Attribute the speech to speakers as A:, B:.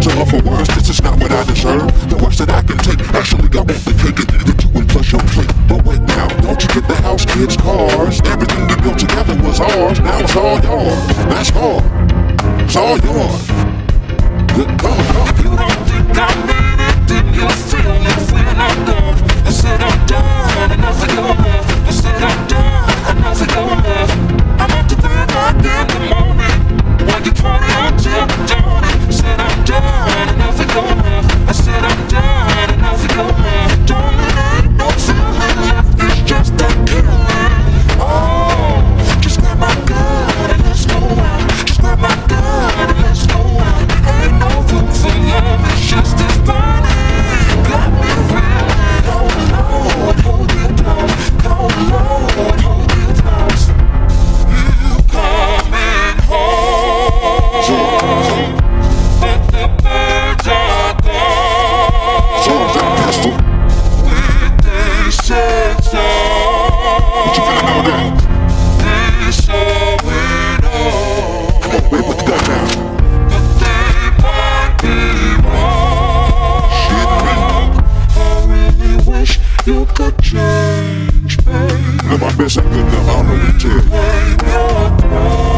A: judging her for words, this is not what I deserve. The worst that I can take, actually I want to take it. The to and plus your plate, but wait now Don't you get the house, kids, cars. Everything we built together was ours, now it's all yours. That's all, it's all yours. Good God,
B: You could change, babe.
A: Live my best, I could never, I know what to.